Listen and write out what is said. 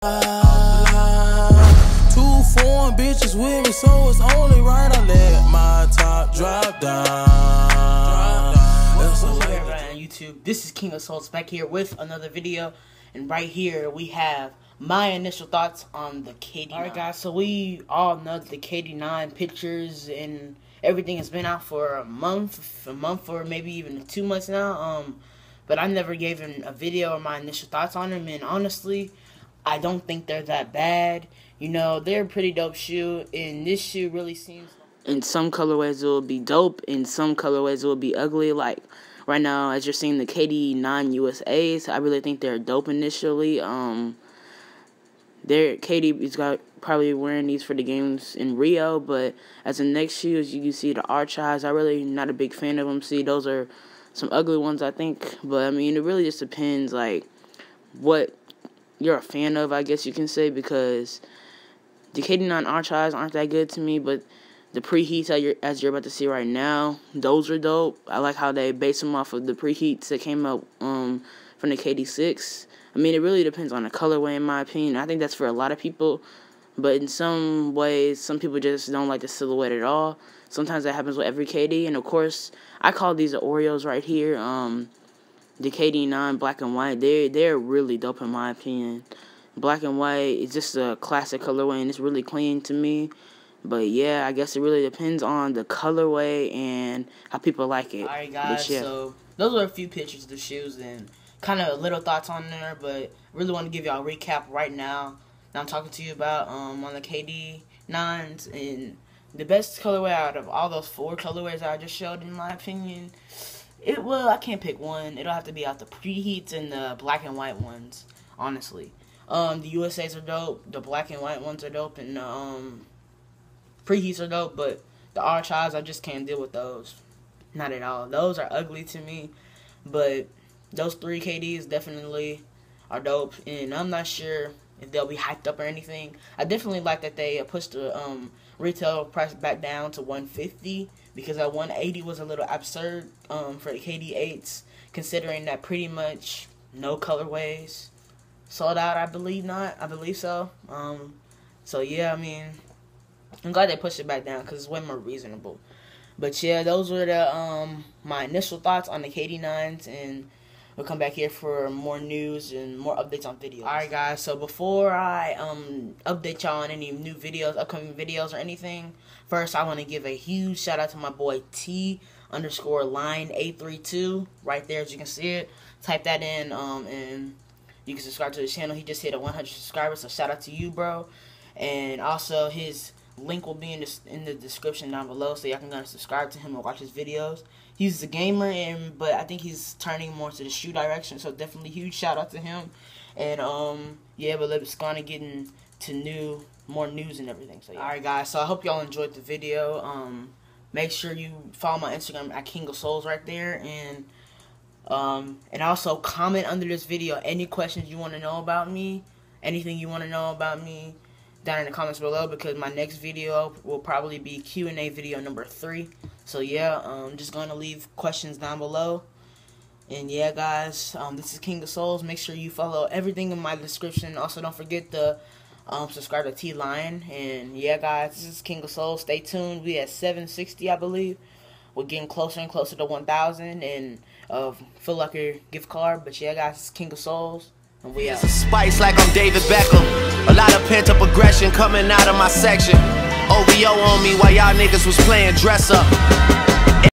Two foreign bitches with me, so it's only right I let my top drop down. What's up, everybody on YouTube? This is King of Soles back here with another video, and right here we have my initial thoughts on the KD. Alright, guys, so we all know that the KD9 pictures and everything has been out for a month, a month or maybe even two months now. Um, but I never gave him a video or my initial thoughts on him, and honestly, I don't think they're that bad. You know, they're a pretty dope shoe, and this shoe really seems. In some colorways, it will be dope. In some colorways, it will be ugly. Like right now, as you're seeing the KD nine USA's, I really think they're dope initially. Um, they're KD is got probably wearing these for the games in Rio, but as the next shoes, you can see the Archives. I really not a big fan of them. See, those are some ugly ones, I think. But I mean, it really just depends, like what you're a fan of, I guess you can say, because the KD9 Archives aren't that good to me, but the preheats that you're, as you're about to see right now, those are dope. I like how they base them off of the preheats that came out um, from the KD6. I mean, it really depends on the colorway, in my opinion. I think that's for a lot of people, but in some ways, some people just don't like the silhouette at all. Sometimes that happens with every KD, and of course, I call these the Oreos right here. Um, the KD9 black and white, they're they're really dope in my opinion. Black and white is just a classic colorway, and it's really clean to me. But yeah, I guess it really depends on the colorway and how people like it. Alright, guys. Yeah. So those are a few pictures of the shoes and kind of little thoughts on there. But really want to give y'all a recap right now. Now I'm talking to you about um on the KD nines and the best colorway out of all those four colorways I just showed, in my opinion. It well, I can't pick one. It'll have to be out the preheats and the black and white ones. Honestly, um, the USA's are dope. The black and white ones are dope, and the um, preheats are dope. But the archives, I just can't deal with those. Not at all. Those are ugly to me. But those three KDs definitely are dope, and I'm not sure if they'll be hyped up or anything. I definitely like that they pushed the um, retail price back down to 150 because that 180 was a little absurd um, for the KD8s, considering that pretty much no colorways sold out. I believe not. I believe so. Um, so yeah, I mean, I'm glad they pushed it back down because it's way more reasonable. But yeah, those were the um my initial thoughts on the KD9s and We'll come back here for more news and more updates on videos. Alright guys, so before I um update y'all on any new videos, upcoming videos or anything, first I want to give a huge shout out to my boy T underscore lion 832 right there as you can see it. Type that in um and you can subscribe to his channel. He just hit a 100 subscribers, so shout out to you, bro. And also his link will be in the, in the description down below so y'all can go and subscribe to him and watch his videos he's a gamer, and but I think he's turning more to the shoe direction. So definitely huge shout out to him. And um, yeah, but let's kind of getting to new more news and everything. So yeah. all right, guys. So I hope y'all enjoyed the video. Um, make sure you follow my Instagram at King of Soles right there, and um, and also comment under this video any questions you want to know about me, anything you want to know about me down in the comments below because my next video will probably be Q&A video number three. So yeah, I'm um, just going to leave questions down below. And yeah, guys, um, this is King of Soles. Make sure you follow everything in my description. Also, don't forget to um, subscribe to T Lion. And yeah, guys, this is King of Soles. Stay tuned. We at 760, I believe. We're getting closer and closer to 1,000 and uh, Foot Locker gift card. But yeah, guys, King of Soles. And we out. Spice like I'm David Beckham. A lot of pent up aggression coming out of my section. OVO on me while y'all niggas was playing dress up.